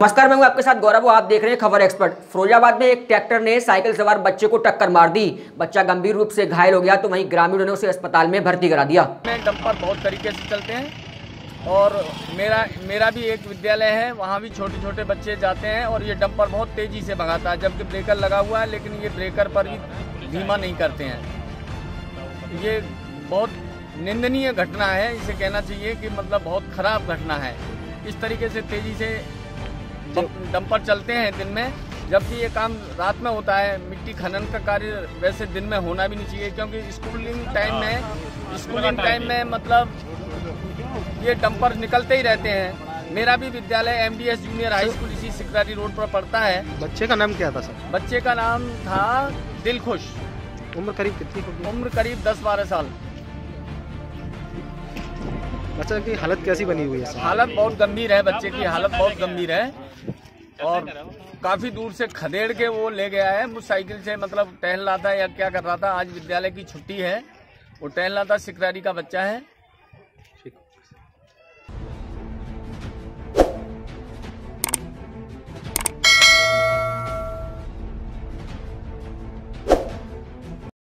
नमस्कार, मैं हूँ आपके साथ गौरव आप देख रहे हैं खबर एक्सपर्ट। फिरोजाबाद में एक ट्रैक्टर ने साइकिल सवार बच्चे को टक्कर मार दी। बच्चा गंभीर रूप से घायल हो गया तो वहीं ग्रामीणों ने उसे अस्पताल में भर्ती करा दिया। डंपर बहुत तरीके से चलते हैं और मेरा मेरा भी एक विद्यालय है, वहाँ भी छोटे छोटे बच्चे जाते हैं और ये डंपर बहुत तेज़ी से भगाता है, जबकि ब्रेकर लगा हुआ है, लेकिन ये ब्रेकर पर भी धीमा नहीं करते हैं। ये बहुत निंदनीय घटना है, इसे कहना चाहिए कि मतलब बहुत खराब घटना है। इस तरीके से तेज़ी से डंपर चलते हैं दिन में जबकि ये काम रात में होता है मिट्टी खनन का कार्य वैसे दिन में होना भी नहीं चाहिए क्योंकि स्कूलिंग टाइम में स्कूलिंग टाइम में मतलब ये डंपर निकलते ही रहते हैं। मेरा भी विद्यालय एम जूनियर हाई स्कूल इसी सिकरारी रोड पर पड़ता है। बच्चे का नाम क्या था सर? बच्चे का नाम था दिल खुश उम्र करीब कितनी उम्र करीब दस बारह साल। बच्चा की हालत कैसी बनी हुई है हालत बहुत गंभीर है बच्चे की, हालत बहुत गंभीर है। और काफ़ी दूर से खदेड़ के वो ले गया है मुझ साइकिल से मतलब टहल रहा था या क्या कर रहा था, आज विद्यालय की छुट्टी है। वो टहल रहा था, सिकरारी का बच्चा है।